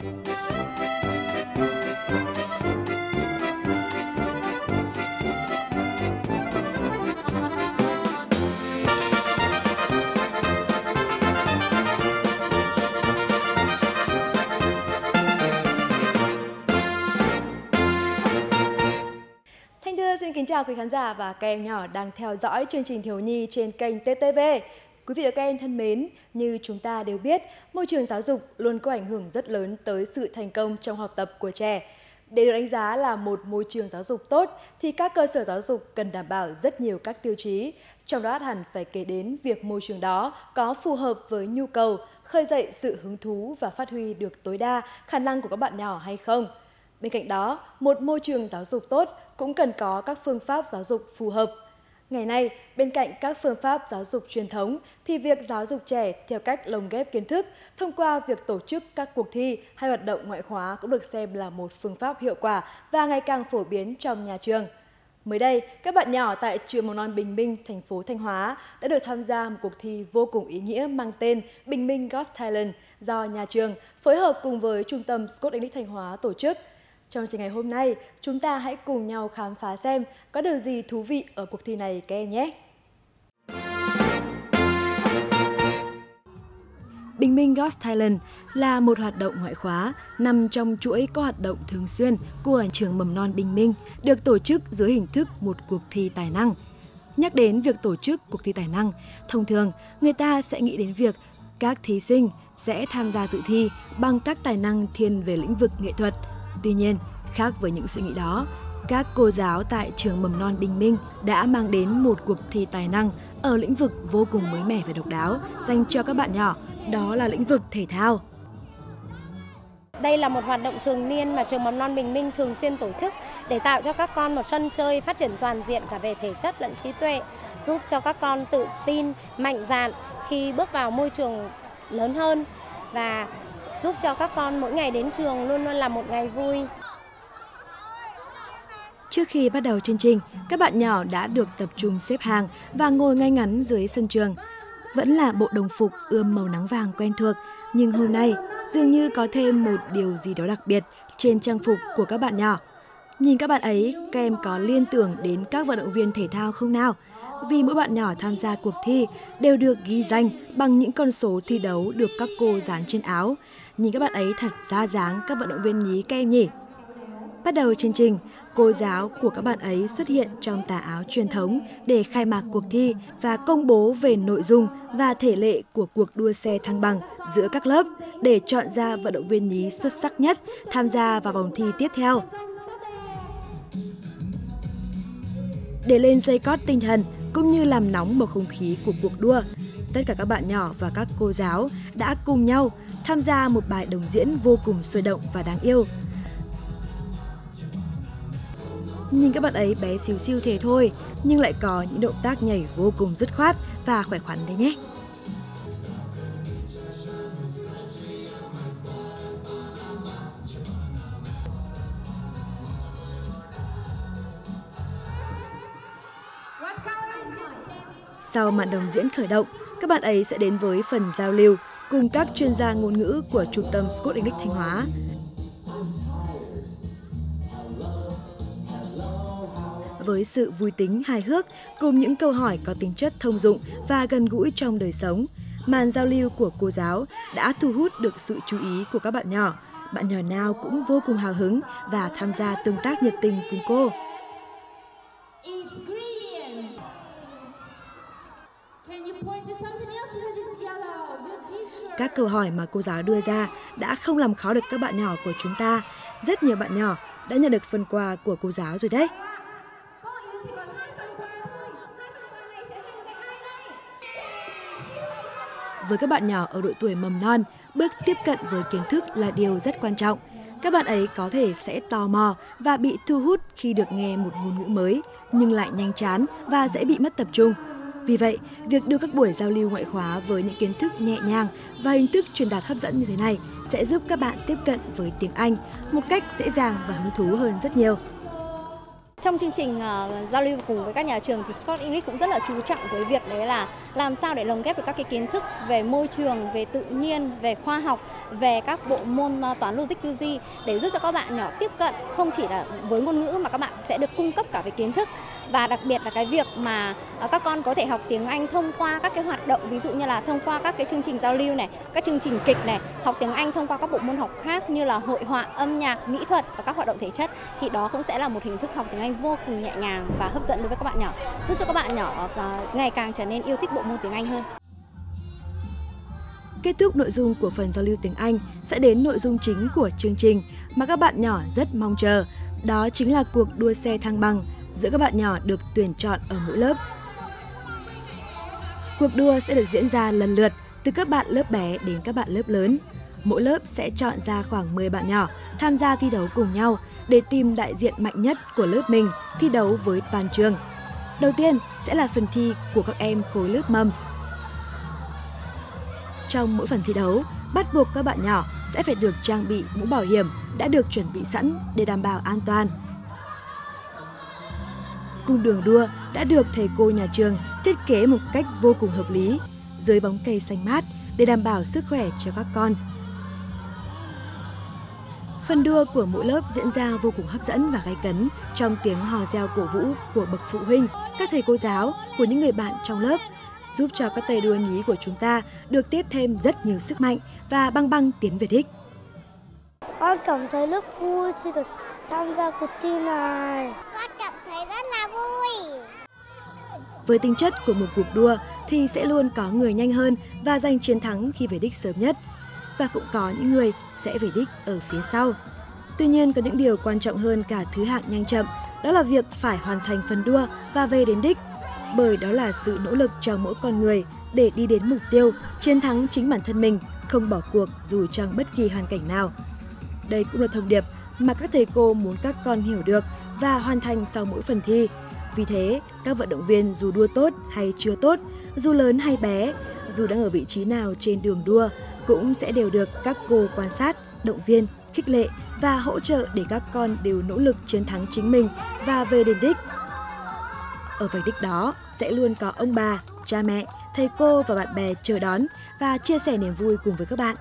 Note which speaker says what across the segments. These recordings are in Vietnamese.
Speaker 1: Thanh xin kính chào quý khán giả và các em nhỏ đang theo dõi chương trình Thiếu Nhi trên kênh TTV. Quý vị và các em thân mến, như chúng ta đều biết, môi trường giáo dục luôn có ảnh hưởng rất lớn tới sự thành công trong học tập của trẻ. Để được đánh giá là một môi trường giáo dục tốt thì các cơ sở giáo dục cần đảm bảo rất nhiều các tiêu chí, trong đó hẳn phải kể đến việc môi trường đó có phù hợp với nhu cầu, khơi dậy sự hứng thú và phát huy được tối đa khả năng của các bạn nhỏ hay không. Bên cạnh đó, một môi trường giáo dục tốt cũng cần có các phương pháp giáo dục phù hợp. Ngày nay, bên cạnh các phương pháp giáo dục truyền thống thì việc giáo dục trẻ theo cách lồng ghép kiến thức thông qua việc tổ chức các cuộc thi hay hoạt động ngoại khóa cũng được xem là một phương pháp hiệu quả và ngày càng phổ biến trong nhà trường. Mới đây, các bạn nhỏ tại trường mầm non Bình Minh, thành phố Thanh Hóa đã được tham gia một cuộc thi vô cùng ý nghĩa mang tên Bình Minh Got Talent do nhà trường phối hợp cùng với Trung tâm Scott English Thanh Hóa tổ chức. Trong chương ngày hôm nay, chúng ta hãy cùng nhau khám phá xem có điều gì thú vị ở cuộc thi này các em nhé! Bình Minh Ghost Thailand là một hoạt động ngoại khóa nằm trong chuỗi các hoạt động thường xuyên của trường mầm non Bình Minh, được tổ chức dưới hình thức một cuộc thi tài năng. Nhắc đến việc tổ chức cuộc thi tài năng, thông thường người ta sẽ nghĩ đến việc các thí sinh sẽ tham gia dự thi bằng các tài năng thiên về lĩnh vực nghệ thuật. Tuy nhiên, khác với những suy nghĩ đó, các cô giáo tại trường mầm non Bình Minh đã mang đến một cuộc thi tài năng ở lĩnh vực vô cùng mới mẻ và độc đáo dành cho các bạn nhỏ, đó là lĩnh vực thể thao.
Speaker 2: Đây là một hoạt động thường niên mà trường mầm non Bình Minh thường xuyên tổ chức để tạo cho các con một sân chơi phát triển toàn diện cả về thể chất lẫn trí tuệ, giúp cho các con tự tin, mạnh dạn khi bước vào môi trường lớn hơn và giúp cho các con mỗi ngày đến trường luôn luôn là một ngày vui.
Speaker 1: Trước khi bắt đầu chương trình, các bạn nhỏ đã được tập trung xếp hàng và ngồi ngay ngắn dưới sân trường. Vẫn là bộ đồng phục ươm màu nắng vàng quen thuộc, nhưng hôm nay dường như có thêm một điều gì đó đặc biệt trên trang phục của các bạn nhỏ. Nhìn các bạn ấy, các em có liên tưởng đến các vận động viên thể thao không nào? Vì mỗi bạn nhỏ tham gia cuộc thi đều được ghi danh bằng những con số thi đấu được các cô dán trên áo. Nhìn các bạn ấy thật ra dáng các vận động viên nhí các em nhỉ? Bắt đầu chương trình, cô giáo của các bạn ấy xuất hiện trong tà áo truyền thống để khai mạc cuộc thi và công bố về nội dung và thể lệ của cuộc đua xe thăng bằng giữa các lớp để chọn ra vận động viên nhí xuất sắc nhất tham gia vào vòng thi tiếp theo. Để lên dây cót tinh thần cũng như làm nóng bầu không khí của cuộc đua, tất cả các bạn nhỏ và các cô giáo đã cùng nhau tham gia một bài đồng diễn vô cùng sôi động và đáng yêu – Nhìn các bạn ấy bé xíu xiu thế thôi, nhưng lại có những động tác nhảy vô cùng dứt khoát và khỏe khoắn đấy nhé. Sau màn đồng diễn khởi động, các bạn ấy sẽ đến với phần giao lưu cùng các chuyên gia ngôn ngữ của Trung tâm Scott English Thanh Hóa với sự vui tính hài hước cùng những câu hỏi có tính chất thông dụng và gần gũi trong đời sống. Màn giao lưu của cô giáo đã thu hút được sự chú ý của các bạn nhỏ. Bạn nhỏ nào cũng vô cùng hào hứng và tham gia tương tác nhiệt tình cùng cô. Câu hỏi mà cô giáo đưa ra đã không làm khó được các bạn nhỏ của chúng ta. Rất nhiều bạn nhỏ đã nhận được phần quà của cô giáo rồi đấy. với các bạn nhỏ ở độ tuổi mầm non, bước tiếp cận với kiến thức là điều rất quan trọng. Các bạn ấy có thể sẽ tò mò và bị thu hút khi được nghe một ngôn ngữ mới, nhưng lại nhanh chán và dễ bị mất tập trung. Vì vậy, việc đưa các buổi giao lưu ngoại khóa với những kiến thức nhẹ nhàng và hình thức truyền đạt hấp dẫn như thế này sẽ giúp các bạn tiếp cận với tiếng Anh một cách dễ dàng và hứng thú hơn rất nhiều.
Speaker 2: Trong chương trình uh, giao lưu cùng với các nhà trường thì Scott English cũng rất là chú trọng với việc đấy là làm sao để lồng ghép được các cái kiến thức về môi trường, về tự nhiên, về khoa học, về các bộ môn uh, toán logic tư duy để giúp cho các bạn nhỏ tiếp cận không chỉ là với ngôn ngữ mà các bạn sẽ được cung cấp cả về kiến thức và đặc biệt là cái việc mà Ờ, các con có thể học tiếng Anh thông qua các cái hoạt động ví dụ như là thông qua các cái chương trình giao lưu này, các chương trình kịch này, học tiếng Anh thông qua các bộ môn học khác như là hội họa, âm nhạc, mỹ thuật và các hoạt động thể chất thì đó cũng sẽ là một hình thức học tiếng Anh vô cùng nhẹ nhàng và hấp dẫn đối với các bạn nhỏ, giúp cho các bạn nhỏ ờ, ngày càng trở nên yêu thích bộ môn tiếng Anh hơn.
Speaker 1: Kết thúc nội dung của phần giao lưu tiếng Anh sẽ đến nội dung chính của chương trình mà các bạn nhỏ rất mong chờ. Đó chính là cuộc đua xe thăng bằng giữa các bạn nhỏ được tuyển chọn ở mỗi lớp. Cuộc đua sẽ được diễn ra lần lượt từ các bạn lớp bé đến các bạn lớp lớn. Mỗi lớp sẽ chọn ra khoảng 10 bạn nhỏ tham gia thi đấu cùng nhau để tìm đại diện mạnh nhất của lớp mình thi đấu với toàn trường. Đầu tiên sẽ là phần thi của các em khối lớp mầm. Trong mỗi phần thi đấu, bắt buộc các bạn nhỏ sẽ phải được trang bị mũ bảo hiểm đã được chuẩn bị sẵn để đảm bảo an toàn. Cung đường đua đã được thầy cô nhà trường thiết kế một cách vô cùng hợp lý dưới bóng cây xanh mát để đảm bảo sức khỏe cho các con. Phần đua của mỗi lớp diễn ra vô cùng hấp dẫn và gay cấn trong tiếng hò reo cổ vũ của bậc phụ huynh, các thầy cô giáo, của những người bạn trong lớp, giúp cho các tay đua nhí của chúng ta được tiếp thêm rất nhiều sức mạnh và băng băng tiến về đích.
Speaker 3: Con cảm thấy rất vui khi được tham gia cuộc thi này.
Speaker 4: Con cảm thấy rất là vui.
Speaker 1: Với tính chất của một cuộc đua thì sẽ luôn có người nhanh hơn và giành chiến thắng khi về đích sớm nhất. Và cũng có những người sẽ về đích ở phía sau. Tuy nhiên có những điều quan trọng hơn cả thứ hạng nhanh chậm, đó là việc phải hoàn thành phần đua và về đến đích. Bởi đó là sự nỗ lực cho mỗi con người để đi đến mục tiêu, chiến thắng chính bản thân mình, không bỏ cuộc dù trong bất kỳ hoàn cảnh nào. Đây cũng là thông điệp mà các thầy cô muốn các con hiểu được và hoàn thành sau mỗi phần thi. Vì thế, các vận động viên dù đua tốt hay chưa tốt, dù lớn hay bé, dù đang ở vị trí nào trên đường đua, cũng sẽ đều được các cô quan sát, động viên, khích lệ và hỗ trợ để các con đều nỗ lực chiến thắng chính mình và về đến đích. Ở vạch đích đó sẽ luôn có ông bà, cha mẹ, thầy cô và bạn bè chờ đón và chia sẻ niềm vui cùng với các bạn.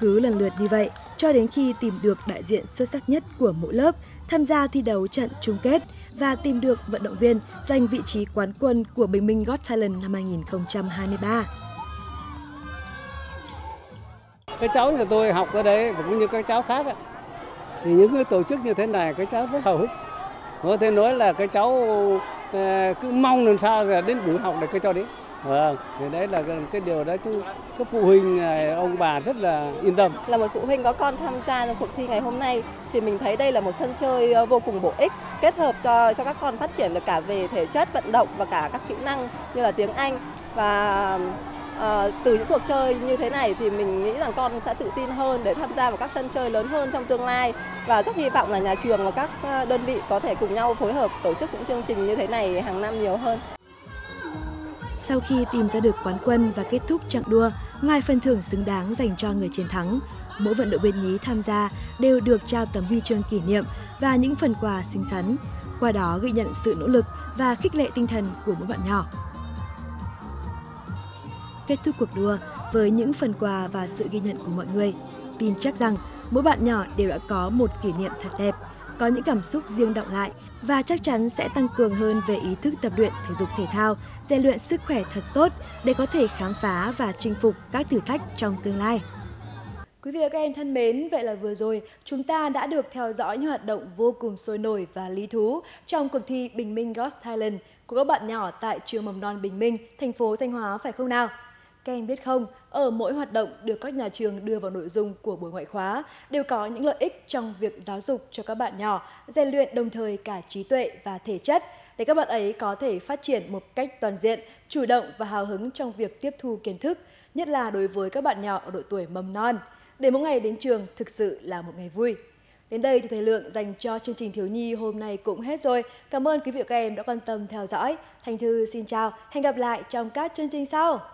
Speaker 1: Cứ lần lượt như vậy cho đến khi tìm được đại diện xuất sắc nhất của mỗi lớp tham gia thi đấu trận chung kết và tìm được vận động viên giành vị trí quán quân của Bình Minh Got Talent năm 2023.
Speaker 5: Các cháu nhà tôi học ở đây và cũng như các cháu khác ấy, thì những cái tổ chức như thế này các cháu rất hào hức. Có thể nói là các cháu ờ, cứ mong làm sao là đến buổi học để các cháu đến. Vâng, thì đấy là cái điều đó chúng các phụ huynh à, ông bà rất là yên tâm.
Speaker 6: Là một phụ huynh có con tham gia trong cuộc thi ngày hôm nay thì mình thấy đây là một sân chơi ờ, vô cùng bổ ích, kết hợp cho cho các con phát triển được cả về thể chất, vận động và cả các kỹ năng như là tiếng Anh và à, từ những cuộc chơi như thế này thì mình nghĩ rằng con sẽ tự tin hơn để tham gia vào các sân chơi lớn hơn trong tương lai và rất hy vọng là nhà trường và các ờ, đơn vị có thể cùng nhau phối hợp tổ chức những chương trình như thế này hàng năm nhiều hơn.
Speaker 1: Sau khi tìm ra được quán quân và kết thúc chặng đua, ngoài phần thưởng xứng đáng dành cho người chiến thắng, mỗi vận động viên nhí tham gia đều được trao tấm huy chương kỷ niệm và những phần quà xinh xắn, qua đó ghi nhận sự nỗ lực và khích lệ tinh thần của mỗi bạn nhỏ. Kết thúc cuộc đua với những phần quà và sự ghi nhận của mọi người, tin chắc rằng mỗi bạn nhỏ đều đã có một kỷ niệm thật đẹp, có những cảm xúc riêng động lại và chắc chắn sẽ tăng cường hơn về ý thức tập luyện thể dục thể thao, rèn luyện sức khỏe thật tốt để có thể khám phá và chinh phục các thử thách trong tương lai. Quý vị và các em thân mến, vậy là vừa rồi chúng ta đã được theo dõi những hoạt động vô cùng sôi nổi và lý thú trong cuộc thi Bình Minh Ghost Thailand của các bạn nhỏ tại trường mầm non Bình Minh, thành phố Thanh Hóa phải không nào? Các em biết không, ở mỗi hoạt động được các nhà trường đưa vào nội dung của buổi ngoại khóa đều có những lợi ích trong việc giáo dục cho các bạn nhỏ, rèn luyện đồng thời cả trí tuệ và thể chất để các bạn ấy có thể phát triển một cách toàn diện, chủ động và hào hứng trong việc tiếp thu kiến thức, nhất là đối với các bạn nhỏ ở độ tuổi mầm non. Để mỗi ngày đến trường thực sự là một ngày vui. Đến đây thì thời lượng dành cho chương trình thiếu nhi hôm nay cũng hết rồi. Cảm ơn quý vị và các em đã quan tâm theo dõi. Thành Thư xin chào, hẹn gặp lại trong các chương trình sau.